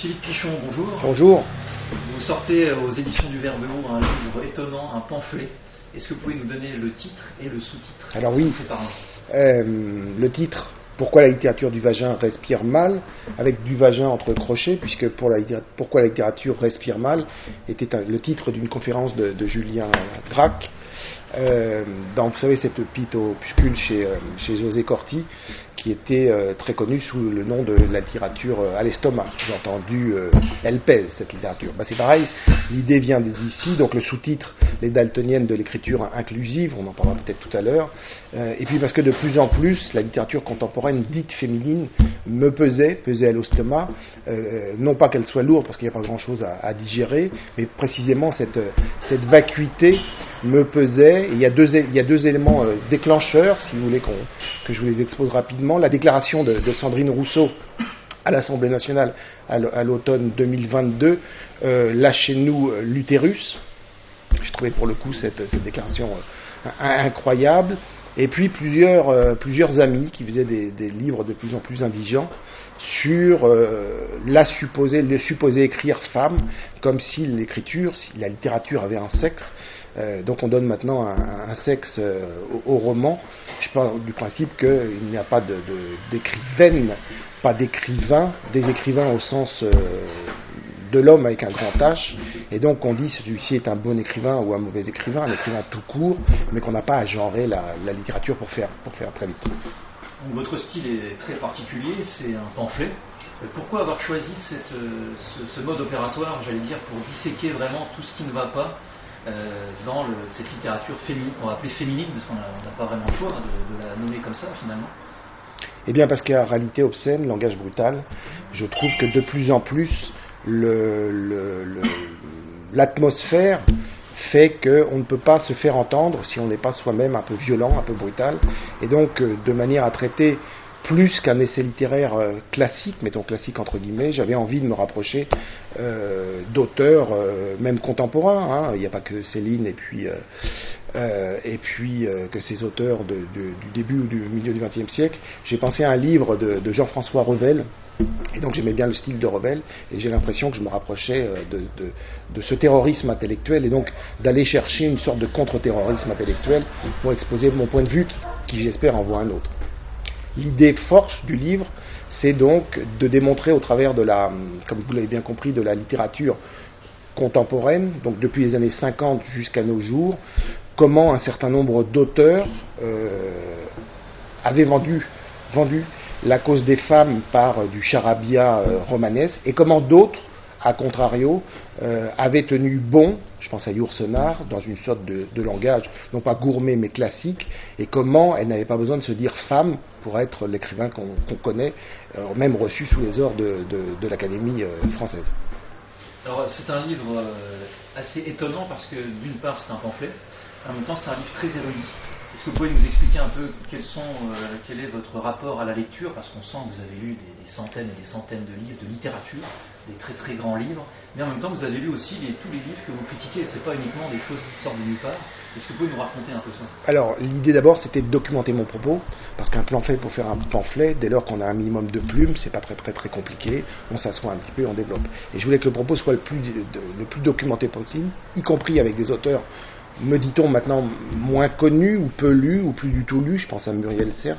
Philippe Pichon, bonjour. Bonjour. Vous sortez aux éditions du Verbe un livre étonnant, un pamphlet. Est-ce que vous pouvez nous donner le titre et le sous-titre? Alors oui, euh, le titre, Pourquoi la littérature du vagin respire mal, avec du vagin entre crochets, puisque pour la, Pourquoi la littérature respire mal? Était le titre d'une conférence de, de Julien Gracq euh, dans, vous savez, cette petite opuscule chez, euh, chez José Corti, qui était euh, très connue sous le nom de la littérature à l'estomac. J'ai entendu, elle pèse, cette littérature. Bah, c'est pareil, l'idée vient d'ici, donc le sous-titre, les daltoniennes de l'écriture inclusive, on en parlera peut-être tout à l'heure, et puis parce que de plus en plus, la littérature contemporaine dite féminine me pesait, pesait à l'estomac, non pas qu'elle soit lourde, parce qu'il n'y a pas grand-chose à, à, digérer, mais précisément cette vacuité me pesait il y a deux, il y a deux éléments euh, déclencheurs, si vous voulez que je vous les expose rapidement. La déclaration de, Sandrine Rousseau à l'Assemblée nationale à l'automne 2022, euh, lâchez-nous euh, l'utérus. Je trouvais pour le coup cette, déclaration incroyable. Et puis plusieurs, plusieurs amis qui faisaient des, livres de plus en plus indigents sur la supposée, le supposé écrire femme, comme si l'écriture, si la littérature avait un sexe, euh, donc on donne maintenant un, sexe euh, au, roman. Je parle du principe qu'il n'y a pas d'écrivaine, pas d'écrivain, des écrivains au sens euh, de l'homme avec un grand H. Et donc on dit celui-ci est un bon écrivain ou un mauvais écrivain, un écrivain tout court, mais qu'on n'a pas à genrer la, littérature pour faire, pour faire très vite. votre style est très particulier, c'est un pamphlet. Pourquoi avoir choisi ce, mode opératoire, j'allais dire, pour disséquer vraiment tout ce qui ne va pas euh, dans cette littérature féminine, qu'on va appeler féminine, parce qu'on n'a pas vraiment le choix de, la nommer comme ça finalement. Eh bien parce qu'en réalité obscène, langage brutal, je trouve que de plus en plus l'atmosphère fait qu'on ne peut pas se faire entendre si on n'est pas soi-même un peu violent, un peu brutal, et donc euh, de manière à traiter plus qu'un essai littéraire euh, classique, mettons classique entre guillemets, j'avais envie de me rapprocher euh, d'auteurs, euh, même contemporains. Hein. Il n'y a pas que Céline et puis, que ces auteurs du début ou du milieu du XXe siècle. J'ai pensé à un livre de, Jean-François Revel. Et donc j'aimais bien le style de Revel, et j'ai l'impression que je me rapprochais de, de, ce terrorisme intellectuel, et donc d'aller chercher une sorte de contre-terrorisme intellectuel pour exposer mon point de vue, qui, qui j'espère en voit un autre. L'idée force du livre, c'est donc de démontrer au travers de la, comme vous l'avez bien compris, de la littérature contemporaine, donc depuis les années 50 jusqu'à nos jours, comment un certain nombre d'auteurs euh, avaient vendu, vendu la cause des femmes par du charabia euh, romanesque et comment d'autres a contrario, euh, avait tenu bon, je pense à Yourcenar, dans une sorte de, langage, non pas gourmet mais classique, et comment elle n'avait pas besoin de se dire femme pour être l'écrivain qu'on connaît, euh, même reçu sous les ordres de, l'Académie euh, française. Alors c'est un livre assez étonnant parce que d'une part c'est un pamphlet, en même temps c'est un livre très érudit. Est-ce que vous pouvez nous expliquer un peu sont, quel est votre rapport à la lecture? Parce qu'on sent que vous avez lu des, centaines et des centaines de livres de littérature, des très très grands livres, mais en même temps vous avez lu aussi tous les livres que vous critiquez, ce n'est pas uniquement des choses qui sortent de nulle part. Est-ce que vous pouvez nous raconter un peu ça? Alors l'idée d'abord c'était de documenter mon propos, parce qu'un pamphlet pour faire un pamphlet, dès lors qu'on a un minimum de plumes, c'est pas très très très compliqué, on s'assoit un petit peu, on développe. Et je voulais que le propos soit le plus documenté possible, y compris avec des auteurs me dit-on maintenant moins connus ou peu lus ou plus du tout lus, je pense à Muriel Serre,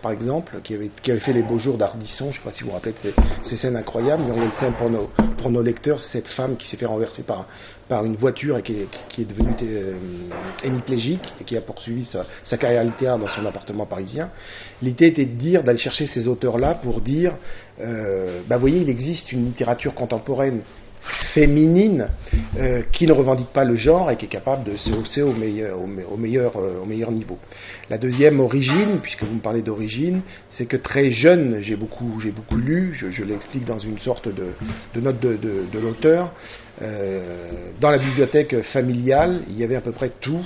par exemple, qui avait, fait les beaux jours d'Ardisson, je ne sais pas si vous vous rappelez ces, scènes incroyables, Muriel Serre pour nos, pour nos lecteurs, cette femme qui s'est fait renverser par, par une voiture et qui est, devenue euh, hémiplégique et qui a poursuivi sa, carrière littéraire dans son appartement parisien. L'idée était de dire, d'aller chercher ces auteurs-là pour dire, euh, bah, vous voyez, il existe une littérature contemporaine féminine euh, qui ne revendique pas le genre et qui est capable de se hausser au meilleur, au, meilleur, euh, au meilleur niveau. La deuxième origine, puisque vous me parlez d'origine, c'est que très jeune, j'ai beaucoup, j'ai beaucoup lu, je, l'explique dans une sorte de, note de, de l'auteur, euh, dans la bibliothèque familiale, il y avait à peu près tout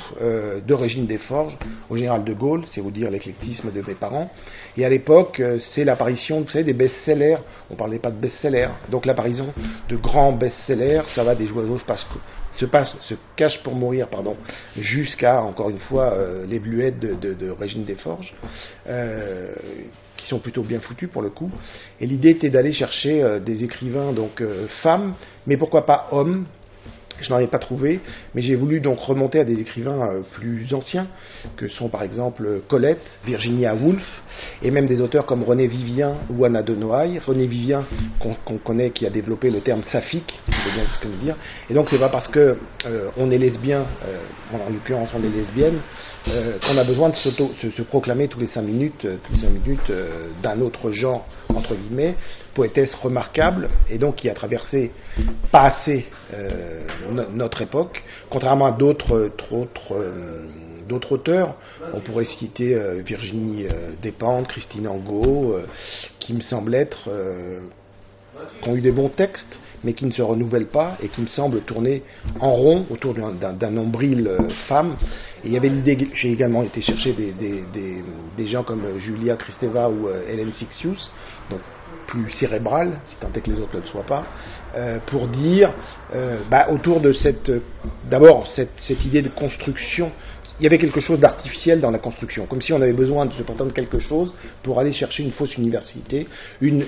d'origine des forges, au général de Gaulle, c'est vous dire l'éclectisme de mes parents. Et à l'époque, c'est l'apparition, vous savez, des best-sellers. On ne parlait pas de best-sellers. Donc l'apparition de grands best-sellers, ça va des oiseaux se, se cache pour mourir, pardon, jusqu'à, encore une fois, les bluettes de, Régine des Forges qui sont plutôt bien foutus pour le coup. Et l'idée était d'aller chercher des écrivains, donc femmes, mais pourquoi pas hommes, je n'en ai pas trouvé, mais j'ai voulu donc remonter à des écrivains euh, plus anciens, que sont par exemple Colette, Virginia Woolf, et même des auteurs comme René Vivien ou Anna de Noailles. René Vivien, qu'on connaît, qui a développé le terme saphique, c'est bien ce que veut dire. Et donc c'est pas parce que euh, est lesbien, euh, en l'occurrence on est lesbienne, qu'on a besoin de se, proclamer tous les cinq minutes, tous les cinq minutes d'un autre genre entre guillemets poétesse remarquable et donc qui a traversé pas assez euh, notre époque, contrairement à d'autres euh, d'autres auteurs. On pourrait citer euh, Virginie Despentes, Christine Angot, qui me semblent être qui ont eu des bons textes, mais qui ne se renouvellent pas et qui me semblent tourner en rond autour d'un nombril femme. Et il y avait l'idée, j'ai également été chercher des, des, des, gens comme Julia Kristeva ou Hélène Sixius, donc plus cérébral, si tant est que les autres ne le soient pas, euh, pour dire, euh, bah, autour de cette, d'abord cette, cette, idée de construction, il y avait quelque chose d'artificiel dans la construction, comme si on avait besoin de se prétendre quelque chose pour aller chercher une fausse université, une,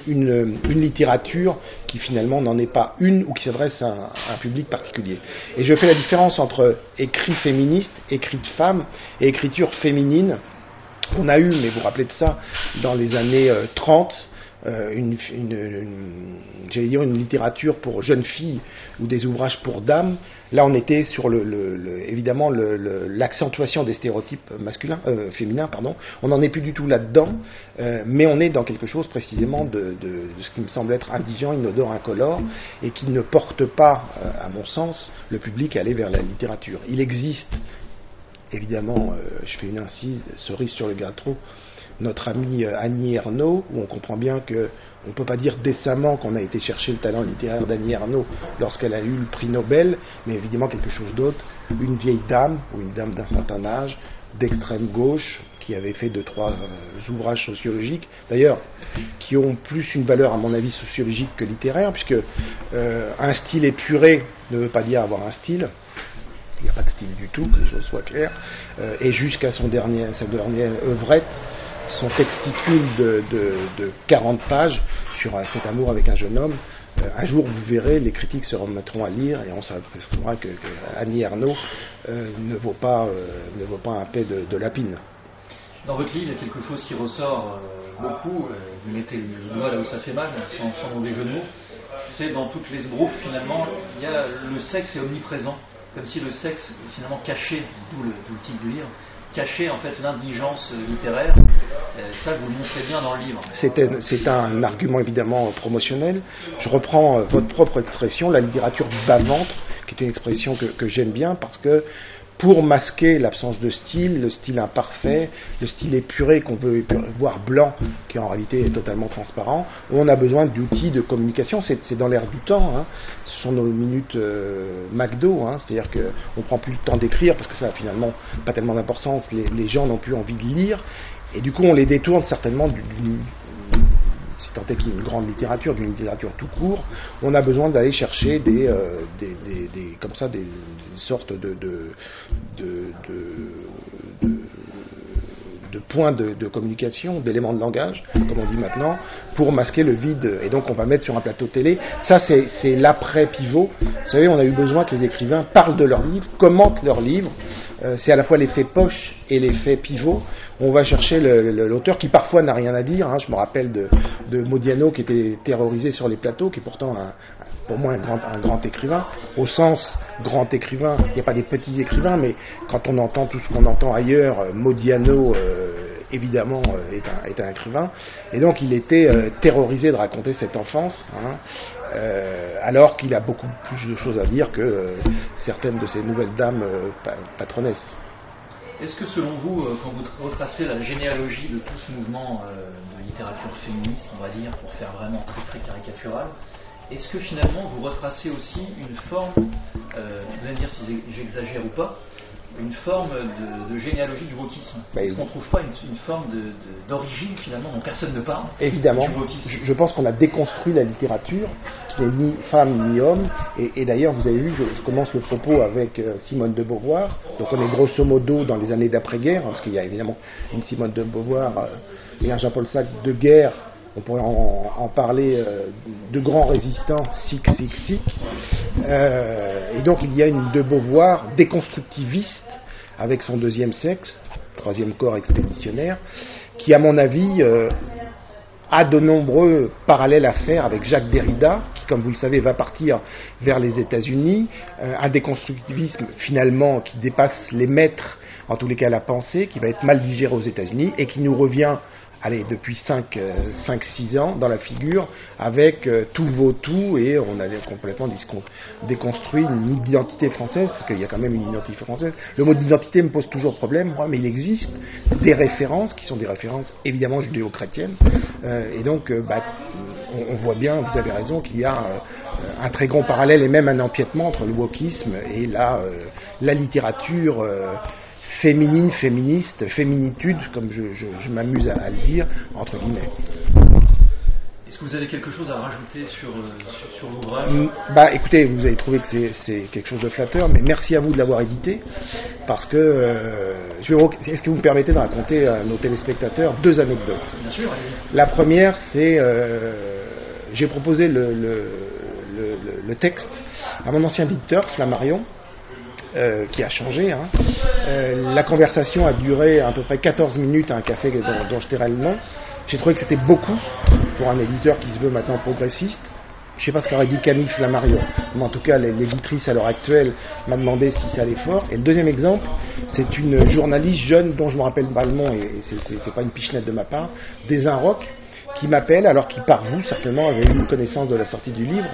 littérature qui finalement n'en est pas une ou qui s'adresse à un, public particulier. Et je fais la différence entre écrit féministe, écrit de femme, et écriture féminine. On a eu, mais vous vous rappelez de ça, dans les années 30, euh, euh, une, j'allais dire une littérature pour jeunes filles ou des ouvrages pour dames. Là, on était sur le, évidemment l'accentuation des stéréotypes masculins, euh, féminins, pardon. On n'en est plus du tout là-dedans, euh, mais on est dans quelque chose précisément de, de, ce qui me semble être indigent, inodore, incolore, et qui ne porte pas, à mon sens, le public à aller vers la littérature. Il existe, évidemment, je fais une incise, cerise sur le gâteau, notre ami euh, Annie Ernaux, où on comprend bien que on ne peut pas dire décemment qu'on a été chercher le talent littéraire d'Annie Ernaux lorsqu'elle a eu le prix Nobel, mais évidemment quelque chose d'autre, une vieille dame, ou une dame d'un certain âge, d'extrême gauche, qui avait fait deux, trois euh, ouvrages sociologiques, d'ailleurs, qui ont plus une valeur, à mon avis, sociologique que littéraire, puisque euh, un style épuré ne veut pas dire avoir un style, il n'y a pas de style du tout, que les choses soient et jusqu'à son sa dernière œuvrette, son texticule de, de, 40 pages sur cet amour avec un jeune homme. Euh, un jour, vous verrez, les critiques se remettront à lire et on s'apercevra que, Annie Ernaux euh, ne, vaut pas, euh, ne vaut pas un paix de, lapine. Dans votre livre, il y a quelque chose qui ressort beaucoup, vous mettez le doigt là où ça fait mal, sans, sans mauvais c'est dans toutes les groupes finalement, le sexe est omniprésent, comme si le sexe finalement cachait, d'où le titre du livre, cacher en fait l'indigence littéraire. Euh, ça, vous le montrez bien dans le livre. C'est un argument évidemment promotionnel. Je reprends euh, votre propre expression, la littérature bas-ventre, qui est une expression que j'aime bien parce que pour masquer l'absence de style, le style imparfait, le style épuré qu'on veut voir blanc, qui en réalité est totalement transparent, on a besoin d'outils de communication. C'est dans l'air du temps. Hein. Ce sont nos minutes euh, McDo, hein. c'est-à-dire qu'on ne prend plus le temps d'écrire parce que ça n'a finalement pas tellement d'importance. Les, les, gens n'ont plus envie de lire. Et du coup, on les détourne certainement du, si tant est qu'il y ait une grande littérature, d'une littérature tout court, on a besoin d'aller chercher des, euh, comme ça, des, sortes de points de, communication, d'éléments de langage, comme on dit maintenant, pour masquer le vide. Et donc on va mettre sur un plateau télé. Ça, c'est l'après-pivot. Vous savez, on a eu besoin que les écrivains parlent de leurs livres, commentent leurs livres. Euh, c'est à la fois l'effet poche et l'effet pivot on va chercher l'auteur qui parfois n'a rien à dire. Hein. Je me rappelle de, Modiano qui était terrorisé sur les plateaux, qui est pourtant pour moi un grand, écrivain. Au sens grand écrivain, il n'y a pas des petits écrivains, mais quand on entend tout ce qu'on entend ailleurs, euh, Modiano euh, évidemment euh, est, un, écrivain. Et donc il était terrorisé de raconter cette enfance. Hein, alors qu'il a beaucoup plus de choses à dire que certaines de ces nouvelles dames patronesses. Est-ce que selon vous, euh, quand vous retracez la généalogie de tout ce mouvement euh, de littérature féministe, on va dire, pour faire vraiment très très caricatural, est-ce que finalement vous retracez aussi une forme, euh, vous allez me dire si j'exagère ou pas, une forme de, généalogie du wokisme bah, Est-ce qu'on ne trouve pas une, forme d'origine finalement dont personne ne parle Évidemment. Je, pense qu'on a déconstruit la littérature, qui n'est ni femme ni homme. Et, d'ailleurs, vous avez vu, je, commence le propos avec euh, Simone de Beauvoir. Donc on est grosso modo dans les années d'après-guerre, hein, parce qu'il y a évidemment une Simone de Beauvoir euh, et un Jean-Paul Sartre de guerre on pourrait en, parler euh, de grands résistants, sic, sic, sic. Euh, et donc il y a une de Beauvoir déconstructiviste avec son deuxième sexe, troisième corps expéditionnaire, qui à mon avis euh, a de nombreux parallèles à faire avec Jacques Derrida, qui comme vous le savez va partir vers les États-Unis, un déconstructivisme finalement qui dépasse les maîtres, en tous les cas la pensée, qui va être mal digéré aux États-Unis et qui nous revient allez, depuis 5-6 euh, ans dans la figure avec euh, tout vaut tout et on a complètement déconstruit une identité française parce qu'il y a quand même une identité française. Le mot d'identité me pose toujours problème, moi, mais il existe des références qui sont des références évidemment judéo-chrétiennes euh, et donc bah, on, voit bien, vous avez raison, qu'il y a un très grand parallèle et même un empiètement entre le wokisme et la, la littérature féminine, féministe, féminitude, comme je, m'amuse à, le dire, entre guillemets. Est-ce que vous avez quelque chose à rajouter sur, euh, sur, l'ouvrage? Mm, Bah écoutez, vous avez trouvé que c'est quelque chose de flatteur, mais merci à vous de l'avoir édité, parce que euh, est-ce que vous me permettez de raconter à nos téléspectateurs deux anecdotes? Bien sûr. La première, c'est euh, j'ai proposé le, le, texte à mon ancien éditeur, Flammarion, euh, qui a changé. Hein. Euh, la conversation a duré à peu près 14 minutes à un café dont, dont je le nom. J'ai trouvé que c'était beaucoup pour un éditeur qui se veut maintenant progressiste. Je ne sais pas ce qu'aurait dit Camille Flammarion, mais en tout cas, l'éditrice à l'heure actuelle m'a demandé si ça allait fort. Et le deuxième exemple, c'est une journaliste jeune dont je me rappelle pas le nom, et c'est pas une pichenette de ma part, des Rock, qui m'appelle, alors qu'il par vous, certainement, avait eu connaissance de la sortie du livre,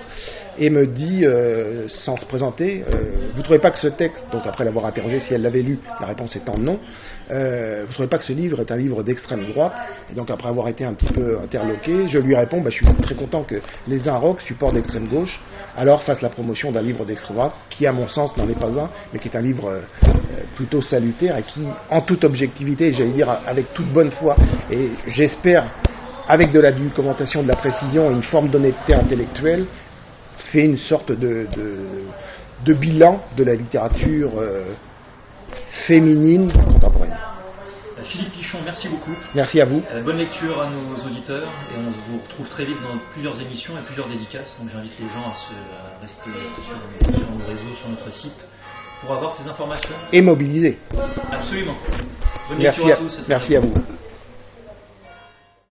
et me dit, euh, sans se présenter, euh, vous trouvez pas que ce texte, donc après l'avoir interrogé si elle l'avait lu, la réponse étant non, euh, vous trouvez pas que ce livre est un livre d'extrême droite? Et donc après avoir été un petit peu interloqué, je lui réponds, bah, je suis très content que les Inrocks, support d'extrême gauche, alors fassent la promotion d'un livre d'extrême droite, qui à mon sens n'en est pas un, mais qui est un livre plutôt salutaire et qui, en toute objectivité, j'allais dire avec toute bonne foi, et j'espère avec de la documentation, de la précision et une forme d'honnêteté intellectuelle, fait une sorte de, de, bilan de la littérature euh, féminine contemporaine. Euh, Philippe Pichon, merci beaucoup. Merci à vous. Euh, bonne lecture à nos auditeurs et on vous retrouve très vite dans plusieurs émissions et plusieurs dédicaces. Donc j'invite les gens à, se, rester sur, sur, nos réseaux, sur notre site pour avoir ces informations. Et mobiliser. Absolument. Bonne merci lecture à, tous. Merci à vous.